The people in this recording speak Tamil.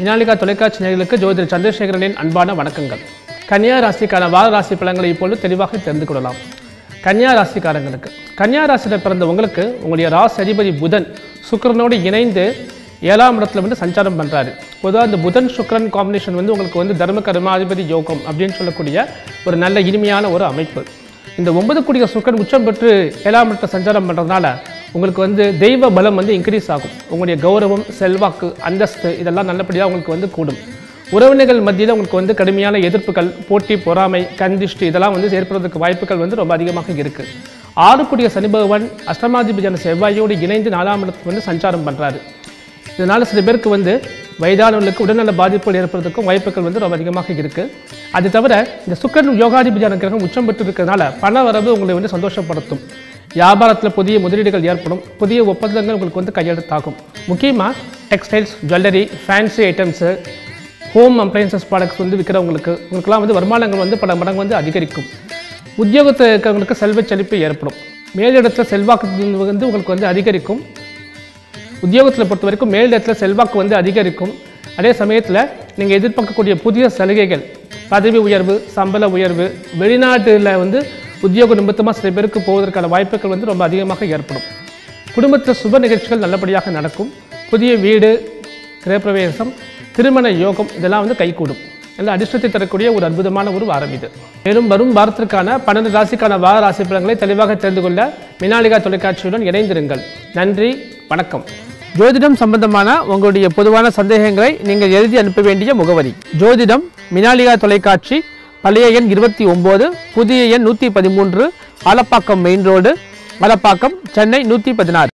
வினாலிகா தொலைக்காட்சி நேர்களுக்கு ஜோதிடர் சந்திரசேகரனின் அன்பான வணக்கங்கள். கன்னியா ராசிக்கான வார ராசி பலன்களை இப்பொழுது தெளிவாக தெரிந்து கொள்ளலாம். கன்னியா ராசிக்காரங்களுக்கு. கன்னியா ராசியில் பிறந்த உங்களுக்கு உங்களுடைய ராசி அதிபதி புதன் சுக்கரனோடு இணைந்து ஏழாம் இடத்துல வந்து சஞ்சாரம் பண்ணுறாரு பொதுவாக அந்த புதன் சுக்கரன் காம்பினேஷன் வந்து உங்களுக்கு வந்து தர்ம கர்மாதிபதி யோகம் அப்படின்னு சொல்லக்கூடிய ஒரு நல்ல இனிமையான ஒரு அமைப்பு. இந்த ஒன்பது கூடிய சுக்கரன் உச்சம் பெற்று ஏழாம் இடத்தை சஞ்சாரம் பண்ணுறதுனால உங்களுக்கு வந்து தெய்வ பலம் வந்து இன்க்ரீஸ் ஆகும். உங்களுடைய கௌரவம் செல்வாக்கு அந்தஸ்து இதெல்லாம் நல்லபடியாக உங்களுக்கு வந்து கூடும். உறவினர்கள் மத்தியில் உங்களுக்கு வந்து கடுமையான எதிர்ப்புகள் போட்டி பொறாமை கந்திஷ்டி இதெல்லாம் வந்து ஏற்படுறதுக்கு வாய்ப்புகள் வந்து ரொம்ப அதிகமாக இருக்குது ஆறுக்குடிய சனி பகவான் அஷ்டமாதிபதியான செவ்வாயோடு இணைந்து நாலாம் இடத்துக்கு வந்து சஞ்சாரம் பண்ணுறாரு இதனால் சில பேருக்கு வந்து வயதானவர்களுக்கு உடல்நல பாதிப்புகள் ஏற்படுறதுக்கும் வாய்ப்புகள் வந்து ரொம்ப அதிகமாக இருக்குது அது தவிர இந்த சுக்கரன் யோகாதிபதியான கிரகம் உச்சம் பெற்று இருக்கிறதுனால பண வரவு உங்களை வந்து சந்தோஷப்படுத்தும். வியாபாரத்தில் புதிய முதலீடுகள் ஏற்படும் புதிய ஒப்பந்தங்கள் உங்களுக்கு வந்து கையெழுத்தாகும். முக்கியமாக textiles jewellery fancy items home appliances products வந்து விற்கிறவங்களுக்கு உங்களுக்குலாம் வந்து வருமானங்கள் வந்து பல மடங்கு வந்து அதிகரிக்கும். உத்தியோகத்தில் இருக்கிறவங்களுக்கு செல்வச் செழிப்பு ஏற்படும். மேலிடத்தில் செல்வாக்கு வந்து உங்களுக்கு வந்து அதிகரிக்கும். உத்தியோகத்தில் பொறுத்த வரைக்கும் மேலிடத்தில் செல்வாக்கு வந்து அதிகரிக்கும். அதே சமயத்தில் நீங்கள் எதிர்பார்க்கக்கூடிய புதிய சலுகைகள் பதவி உயர்வு சம்பள உயர்வு வெளிநாட்டில் வந்து உத்தியோக நிமித்தமாக சில பேருக்கு போவதற்கான வாய்ப்புகள் வந்து ரொம்ப அதிகமாக ஏற்படும். குடும்பத்தில் சுப நிகழ்ச்சிகள் நல்லபடியாக நடக்கும். புதிய வீடு கிரகப்பிரவேசம் திருமண யோகம் இதெல்லாம் வந்து கைகூடும். நல்ல அதிர்ஷ்டத்தை தரக்கூடிய ஒரு அற்புதமான ஒரு வாரம் இது. மேலும் வரும் வாரத்திற்கான பன்னெண்டு ராசிக்கான வார ராசி பலன்களை தெளிவாக தெரிந்து கொள்ள மினாலிகா தொலைக்காட்சியுடன் இணைந்திருங்கள். நன்றி வணக்கம். ஜோதிடம் சம்பந்தமான உங்களுடைய பொதுவான சந்தேகங்களை நீங்கள் எழுதி அனுப்ப வேண்டிய முகவரி. ஜோதிடம் மினாலிகா தொலைக்காட்சி பழைய எண் இருபத்தி ஒம்பது புதிய எண் நூற்றி பதிமூன்று ஆலப்பாக்கம் மெயின் ரோடு ஆலப்பாக்கம் சென்னை நூற்றி பதினாறு.